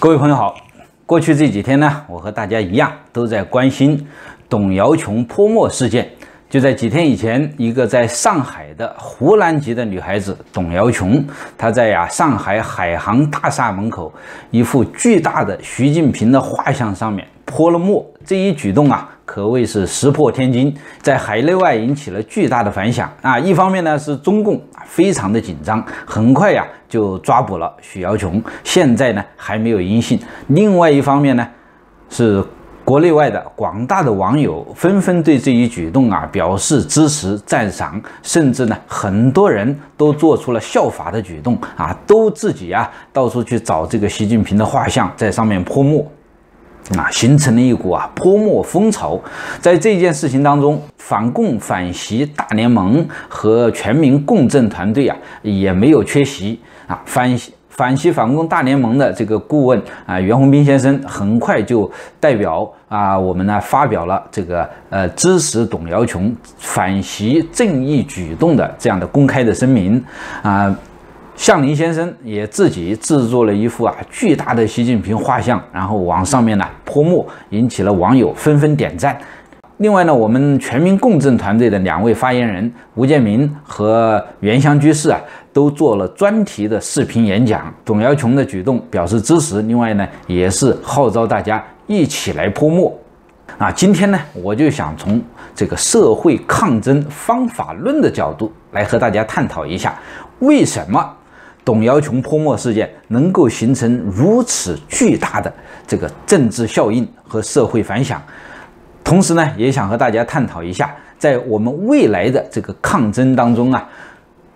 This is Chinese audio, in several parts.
各位朋友好，过去这几天呢，我和大家一样都在关心董瑶琼泼墨事件。就在几天以前，一个在上海的湖南籍的女孩子董瑶琼，她在呀上海海航大厦门口一幅巨大的习近平的画像上面泼了墨，这一举动啊。可谓是石破天惊，在海内外引起了巨大的反响啊！一方面呢是中共非常的紧张，很快呀就抓捕了许耀琼，现在呢还没有音信；另外一方面呢是国内外的广大的网友纷纷对这一举动啊表示支持、赞赏，甚至呢很多人都做出了效法的举动啊，都自己啊到处去找这个习近平的画像，在上面泼墨。啊，形成了一股啊泼墨风潮，在这件事情当中，反共反习大联盟和全民共振团队啊也没有缺席啊。反反习反共大联盟的这个顾问啊袁宏斌先生很快就代表啊我们呢发表了这个呃支持董瑶琼反袭正义举动的这样的公开的声明啊。向林先生也自己制作了一幅啊巨大的习近平画像，然后往上面呢泼墨，引起了网友纷纷点赞。另外呢，我们全民共振团队的两位发言人吴建民和袁湘居士啊，都做了专题的视频演讲，董瑶琼的举动表示支持。另外呢，也是号召大家一起来泼墨。啊，今天呢，我就想从这个社会抗争方法论的角度来和大家探讨一下，为什么。董瑶琼泼墨事件能够形成如此巨大的这个政治效应和社会反响，同时呢，也想和大家探讨一下，在我们未来的这个抗争当中啊，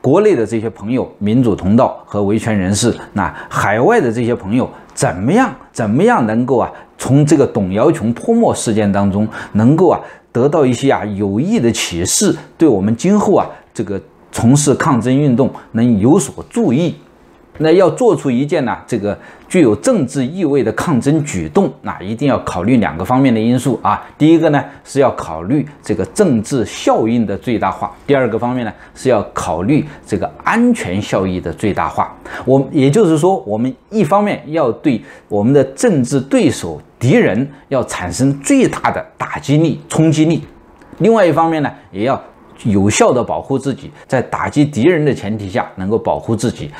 国内的这些朋友、民主同道和维权人士，那海外的这些朋友，怎么样，怎么样能够啊，从这个董瑶琼泼墨事件当中，能够啊，得到一些啊有益的启示，对我们今后啊这个。从事抗争运动能有所注意，那要做出一件呢这个具有政治意味的抗争举动，那一定要考虑两个方面的因素啊。第一个呢是要考虑这个政治效应的最大化，第二个方面呢是要考虑这个安全效益的最大化。我也就是说，我们一方面要对我们的政治对手敌人要产生最大的打击力、冲击力，另外一方面呢也要。有效的保护自己，在打击敌人的前提下，能够保护自己。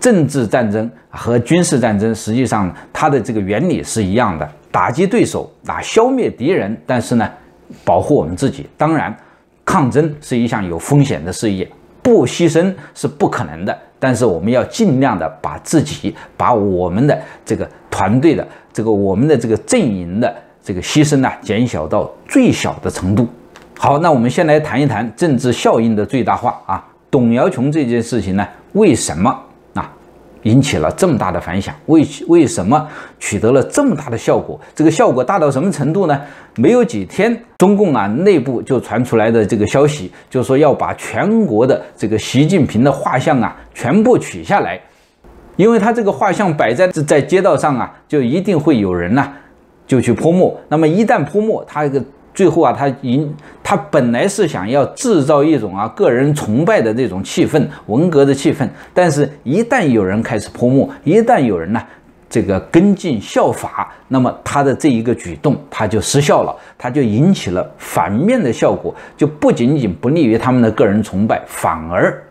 政治战争和军事战争实际上它的这个原理是一样的，打击对手啊，消灭敌人，但是呢，保护我们自己。当然，抗争是一项有风险的事业，不牺牲是不可能的。但是我们要尽量的把自己、把我们的这个团队的这个我们的这个阵营的这个牺牲呢，减小到最小的程度。好，那我们先来谈一谈政治效应的最大化啊。董瑶琼这件事情呢，为什么啊引起了这么大的反响？为为什么取得了这么大的效果？这个效果大到什么程度呢？没有几天，中共啊内部就传出来的这个消息，就说要把全国的这个习近平的画像啊全部取下来，因为他这个画像摆在在街道上啊，就一定会有人呐就去泼墨。那么一旦泼墨，他这个。最后啊，他引他本来是想要制造一种啊个人崇拜的这种气氛，文革的气氛。但是，一旦有人开始泼墨，一旦有人呢这个跟进效法，那么他的这一个举动他就失效了，他就引起了反面的效果，就不仅仅不利于他们的个人崇拜，反而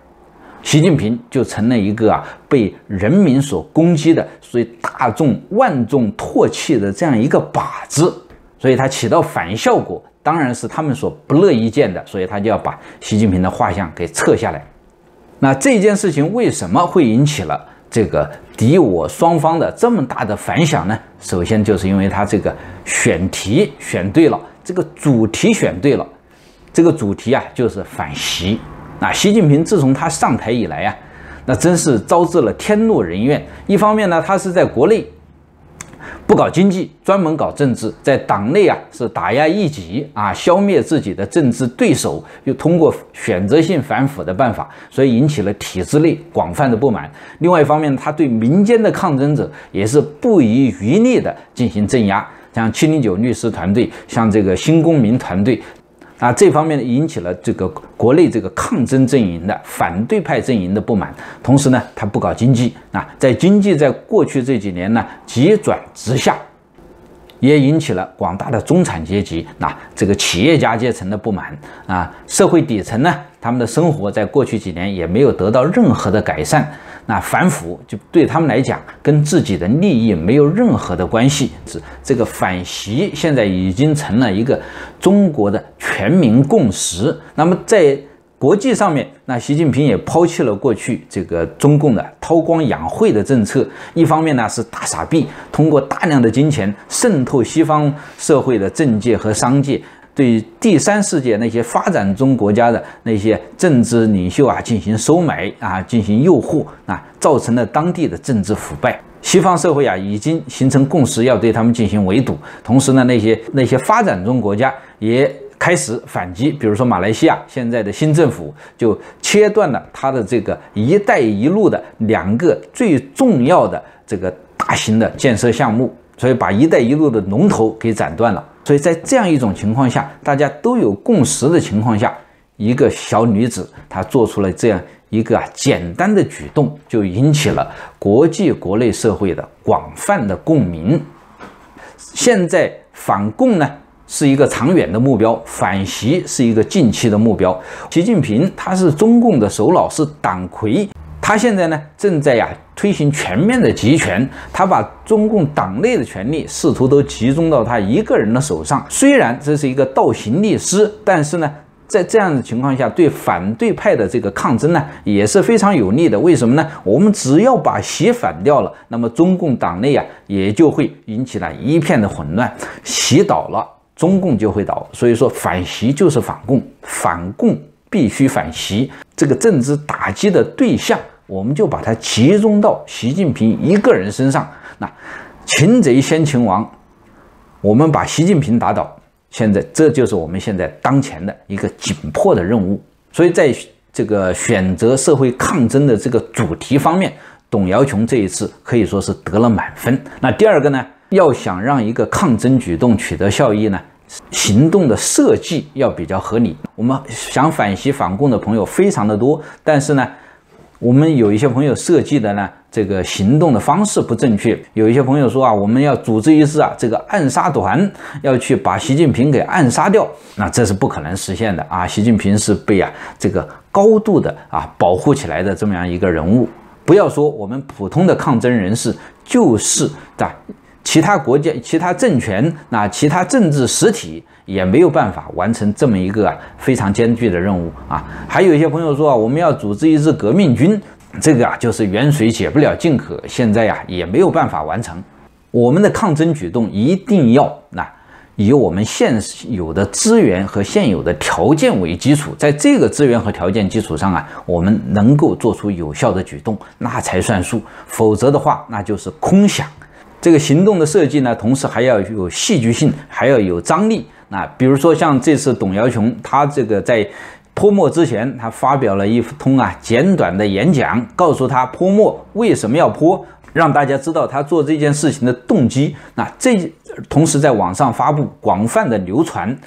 习近平就成了一个啊被人民所攻击的，所以大众万众唾弃的这样一个靶子。所以它起到反效果，当然是他们所不乐意见的，所以他就要把习近平的画像给撤下来。那这件事情为什么会引起了这个敌我双方的这么大的反响呢？首先就是因为他这个选题选对了，这个主题选对了，这个主题啊就是反习。那习近平自从他上台以来啊，那真是招致了天怒人怨。一方面呢，他是在国内。不搞经济，专门搞政治，在党内啊是打压异己啊，消灭自己的政治对手，又通过选择性反腐的办法，所以引起了体制内广泛的不满。另外一方面，他对民间的抗争者也是不遗余力的进行镇压，像七零九律师团队，像这个新公民团队，啊，这方面呢引起了这个国内这个抗争阵营的反对派阵营的不满。同时呢，他不搞经济啊，在经济在过去这几年呢急转直下，也引起了广大的中产阶级那这个企业家阶层的不满啊。社会底层呢，他们的生活在过去几年也没有得到任何的改善。那反腐就对他们来讲，跟自己的利益没有任何的关系。是这个反习现在已经成了一个中国的全民共识。那么在国际上面，那习近平也抛弃了过去这个中共的韬光养晦的政策。一方面呢是大傻逼，通过大量的金钱渗透西方社会的政界和商界。对第三世界那些发展中国家的那些政治领袖啊进行收买啊，进行诱惑啊，造成了当地的政治腐败。西方社会啊已经形成共识，要对他们进行围堵。同时呢，那些那些发展中国家也开始反击，比如说马来西亚现在的新政府就切断了它的这个“一带一路”的两个最重要的这个大型的建设项目，所以把“一带一路”的龙头给斩断了。所以在这样一种情况下，大家都有共识的情况下，一个小女子她做出了这样一个啊简单的举动，就引起了国际国内社会的广泛的共鸣。现在反共呢是一个长远的目标，反习是一个近期的目标。习近平他是中共的首脑，是党魁。他现在呢，正在呀推行全面的集权，他把中共党内的权力试图都集中到他一个人的手上。虽然这是一个倒行逆施，但是呢，在这样的情况下，对反对派的这个抗争呢，也是非常有利的。为什么呢？我们只要把习反掉了，那么中共党内啊，也就会引起了一片的混乱。习倒了，中共就会倒。所以说，反习就是反共，反共必须反习。这个政治打击的对象。我们就把它集中到习近平一个人身上。那擒贼先擒王，我们把习近平打倒。现在这就是我们现在当前的一个紧迫的任务。所以在这个选择社会抗争的这个主题方面，董瑶琼这一次可以说是得了满分。那第二个呢，要想让一个抗争举动取得效益呢，行动的设计要比较合理。我们想反袭反共的朋友非常的多，但是呢。我们有一些朋友设计的呢，这个行动的方式不正确。有一些朋友说啊，我们要组织一次啊，这个暗杀团要去把习近平给暗杀掉，那这是不可能实现的啊！习近平是被啊这个高度的啊保护起来的这么样一个人物。不要说我们普通的抗争人士，就是在其他国家、其他政权、那其他政治实体。也没有办法完成这么一个非常艰巨的任务啊！还有一些朋友说啊，我们要组织一支革命军，这个啊就是远水解不了近渴，现在呀也没有办法完成。我们的抗争举动一定要那以我们现有的资源和现有的条件为基础，在这个资源和条件基础上啊，我们能够做出有效的举动，那才算数。否则的话，那就是空想。这个行动的设计呢，同时还要有戏剧性，还要有张力。那比如说像这次董瑶琼，他这个在泼墨之前，他发表了一通啊简短的演讲，告诉他泼墨为什么要泼，让大家知道他做这件事情的动机。那这同时在网上发布，广泛的流传。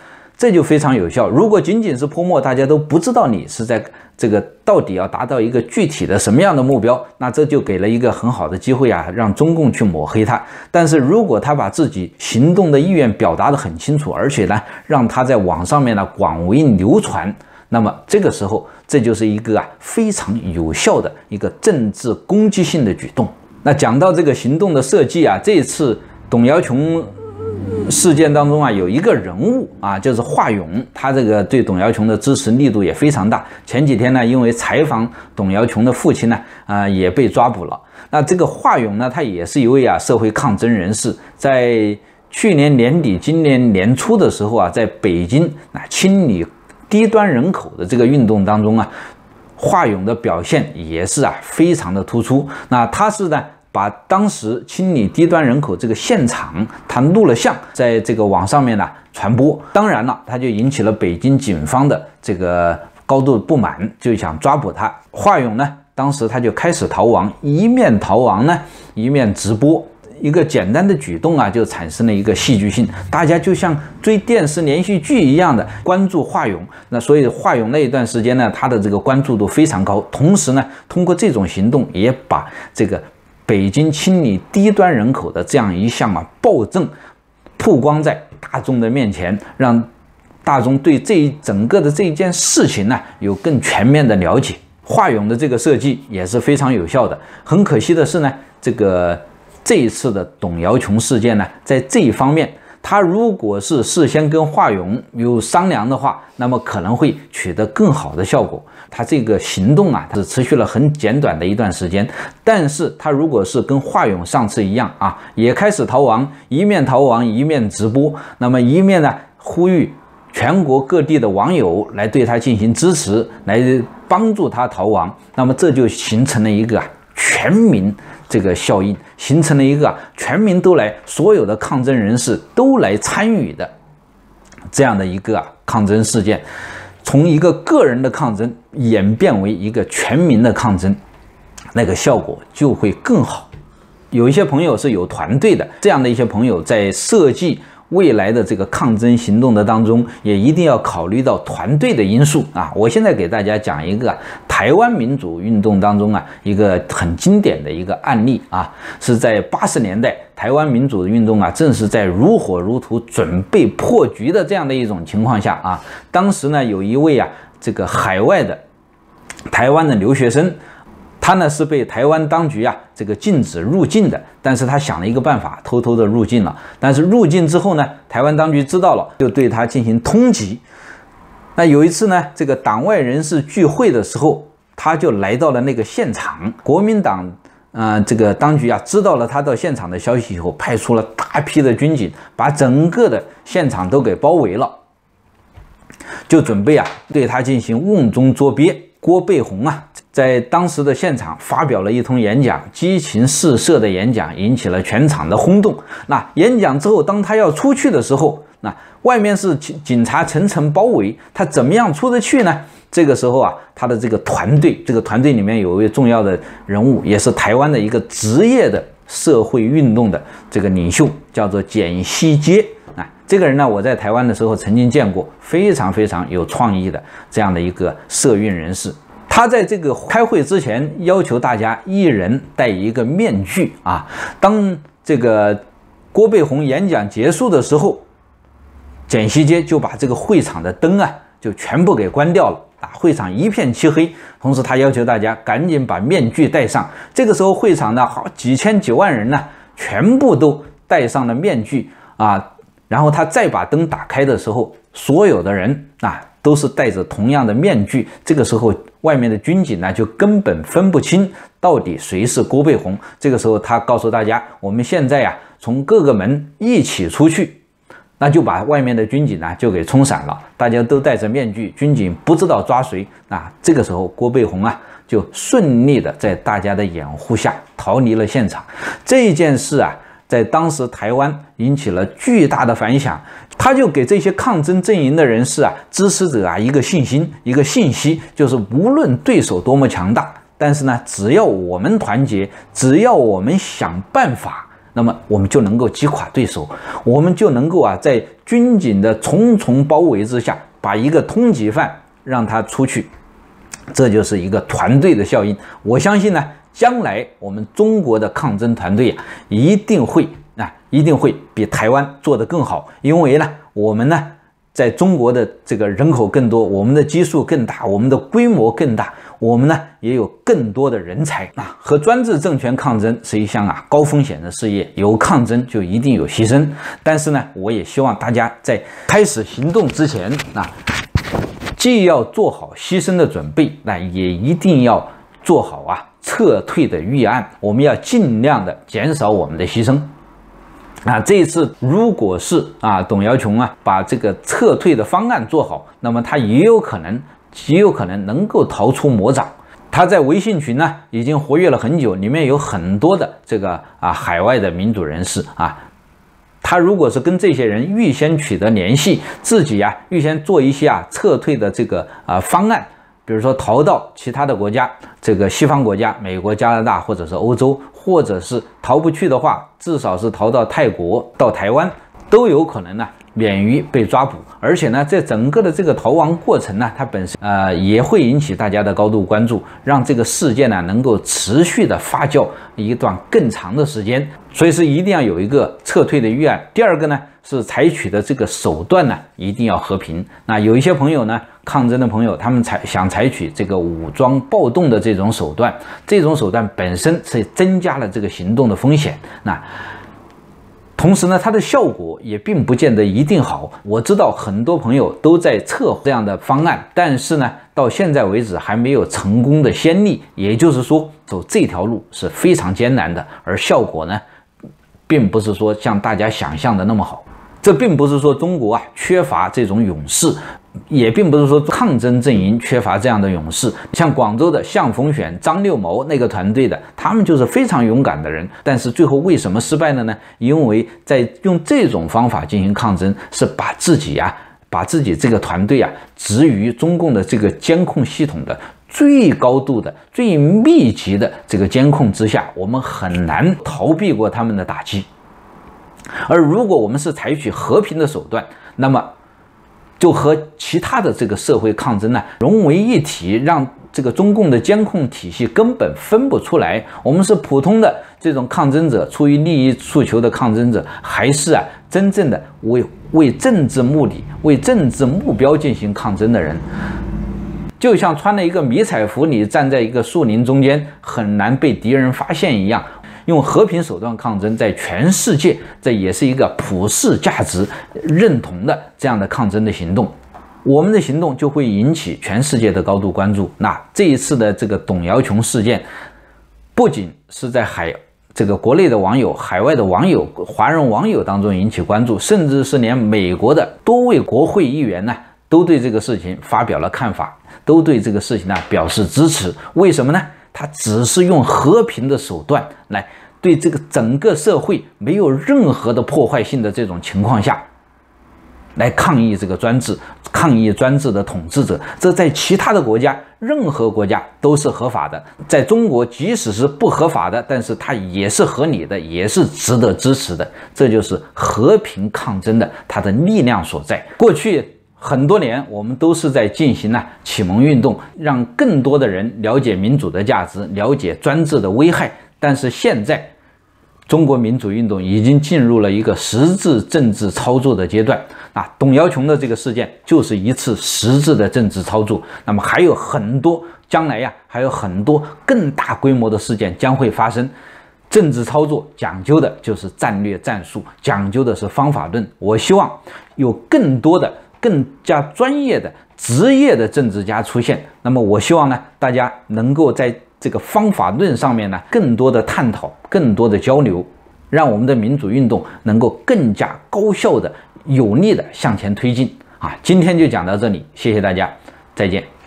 这就非常有效。如果仅仅是泼墨，大家都不知道你是在这个到底要达到一个具体的什么样的目标，那这就给了一个很好的机会啊，让中共去抹黑他。但是如果他把自己行动的意愿表达得很清楚，而且呢，让他在网上面呢广为流传，那么这个时候这就是一个啊非常有效的一个政治攻击性的举动。那讲到这个行动的设计啊，这次董瑶琼。事件当中啊，有一个人物啊，就是华勇，他这个对董瑶琼的支持力度也非常大。前几天呢，因为采访董瑶琼的父亲呢，啊，也被抓捕了。那这个华勇呢，他也是一位啊社会抗争人士，在去年年底、今年年初的时候啊，在北京啊清理低端人口的这个运动当中啊，华勇的表现也是啊非常的突出。那他是呢。把当时清理低端人口这个现场，他录了像，在这个网上面呢传播。当然了，他就引起了北京警方的这个高度不满，就想抓捕他。华勇呢，当时他就开始逃亡，一面逃亡呢，一面直播。一个简单的举动啊，就产生了一个戏剧性，大家就像追电视连续剧一样的关注华勇。那所以华勇那一段时间呢，他的这个关注度非常高。同时呢，通过这种行动，也把这个北京清理低端人口的这样一项啊暴政曝光在大众的面前，让大众对这一整个的这一件事情呢有更全面的了解。华勇的这个设计也是非常有效的。很可惜的是呢，这个。这一次的董瑶琼事件呢，在这一方面，他如果是事先跟华勇有商量的话，那么可能会取得更好的效果。他这个行动啊，只持续了很简短的一段时间。但是他如果是跟华勇上次一样啊，也开始逃亡，一面逃亡一面直播，那么一面呢呼吁全国各地的网友来对他进行支持，来帮助他逃亡，那么这就形成了一个全民。这个效应形成了一个全民都来，所有的抗争人士都来参与的这样的一个抗争事件，从一个个人的抗争演变为一个全民的抗争，那个效果就会更好。有一些朋友是有团队的，这样的一些朋友在设计。未来的这个抗争行动的当中，也一定要考虑到团队的因素啊！我现在给大家讲一个台湾民主运动当中啊一个很经典的一个案例啊，是在八十年代台湾民主的运动啊正是在如火如荼准备破局的这样的一种情况下啊，当时呢有一位啊这个海外的台湾的留学生。他呢是被台湾当局啊这个禁止入境的，但是他想了一个办法，偷偷的入境了。但是入境之后呢，台湾当局知道了，就对他进行通缉。那有一次呢，这个党外人士聚会的时候，他就来到了那个现场。国民党啊这个当局啊知道了他到现场的消息以后，派出了大批的军警，把整个的现场都给包围了，就准备啊对他进行瓮中捉鳖。郭背红啊，在当时的现场发表了一通演讲，激情四射的演讲引起了全场的轰动。那演讲之后，当他要出去的时候，那外面是警警察层层包围，他怎么样出得去呢？这个时候啊，他的这个团队，这个团队里面有一位重要的人物，也是台湾的一个职业的社会运动的这个领袖，叫做简西街。这个人呢，我在台湾的时候曾经见过，非常非常有创意的这样的一个社运人士。他在这个开会之前要求大家一人戴一个面具啊。当这个郭背红演讲结束的时候，简西街就把这个会场的灯啊就全部给关掉了啊，会场一片漆黑。同时，他要求大家赶紧把面具戴上。这个时候，会场呢好几千几万人呢，全部都戴上了面具啊。然后他再把灯打开的时候，所有的人啊都是戴着同样的面具。这个时候，外面的军警呢就根本分不清到底谁是郭背红。这个时候，他告诉大家：“我们现在呀，从各个门一起出去。”那就把外面的军警呢就给冲散了。大家都戴着面具，军警不知道抓谁。啊，这个时候，郭背红啊就顺利的在大家的掩护下逃离了现场。这件事啊。在当时，台湾引起了巨大的反响，他就给这些抗争阵营的人士啊、支持者啊一个信心、一个信息，就是无论对手多么强大，但是呢，只要我们团结，只要我们想办法，那么我们就能够击垮对手，我们就能够啊，在军警的重重包围之下，把一个通缉犯让他出去，这就是一个团队的效应。我相信呢。将来我们中国的抗争团队啊，一定会啊，一定会比台湾做得更好。因为呢，我们呢，在中国的这个人口更多，我们的基数更大，我们的规模更大，我们呢也有更多的人才啊。和专制政权抗争是一项啊高风险的事业，有抗争就一定有牺牲。但是呢，我也希望大家在开始行动之前啊，既要做好牺牲的准备，那也一定要做好啊。撤退的预案，我们要尽量的减少我们的牺牲。啊，这一次如果是啊，董瑶琼啊，把这个撤退的方案做好，那么他也有可能，极有可能能够逃出魔掌。他在微信群呢，已经活跃了很久，里面有很多的这个啊，海外的民主人士啊。他如果是跟这些人预先取得联系，自己呀，预先做一些啊撤退的这个啊方案。比如说逃到其他的国家，这个西方国家，美国、加拿大或者是欧洲，或者是逃不去的话，至少是逃到泰国、到台湾都有可能呢。免于被抓捕，而且呢，在整个的这个逃亡过程呢，它本身呃也会引起大家的高度关注，让这个事件呢能够持续的发酵一段更长的时间，所以是一定要有一个撤退的预案。第二个呢是采取的这个手段呢一定要和平。那有一些朋友呢，抗争的朋友，他们采想采取这个武装暴动的这种手段，这种手段本身是增加了这个行动的风险。那。同时呢，它的效果也并不见得一定好。我知道很多朋友都在测这样的方案，但是呢，到现在为止还没有成功的先例。也就是说，走这条路是非常艰难的，而效果呢，并不是说像大家想象的那么好。这并不是说中国啊缺乏这种勇士。也并不是说抗争阵营缺乏这样的勇士，像广州的向逢选、张六谋那个团队的，他们就是非常勇敢的人。但是最后为什么失败了呢？因为在用这种方法进行抗争，是把自己呀，把自己这个团队啊置于中共的这个监控系统的最高度的、最密集的这个监控之下，我们很难逃避过他们的打击。而如果我们是采取和平的手段，那么。就和其他的这个社会抗争呢融为一体，让这个中共的监控体系根本分不出来，我们是普通的这种抗争者，出于利益诉求的抗争者，还是啊真正的为为政治目的、为政治目标进行抗争的人，就像穿了一个迷彩服，你站在一个树林中间，很难被敌人发现一样。用和平手段抗争，在全世界，这也是一个普世价值认同的这样的抗争的行动。我们的行动就会引起全世界的高度关注。那这一次的这个董瑶琼事件，不仅是在海这个国内的网友、海外的网友、华人网友当中引起关注，甚至是连美国的多位国会议员呢，都对这个事情发表了看法，都对这个事情呢表示支持。为什么呢？他只是用和平的手段来对这个整个社会没有任何的破坏性的这种情况下，来抗议这个专制，抗议专制的统治者。这在其他的国家，任何国家都是合法的。在中国，即使是不合法的，但是它也是合理的，也是值得支持的。这就是和平抗争的它的力量所在。过去。很多年，我们都是在进行呢启蒙运动，让更多的人了解民主的价值，了解专制的危害。但是现在，中国民主运动已经进入了一个实质政治操作的阶段。啊，董瑶琼的这个事件就是一次实质的政治操作。那么还有很多，将来呀，还有很多更大规模的事件将会发生。政治操作讲究的就是战略战术，讲究的是方法论。我希望有更多的。更加专业的职业的政治家出现，那么我希望呢，大家能够在这个方法论上面呢，更多的探讨，更多的交流，让我们的民主运动能够更加高效的、有力的向前推进。啊，今天就讲到这里，谢谢大家，再见。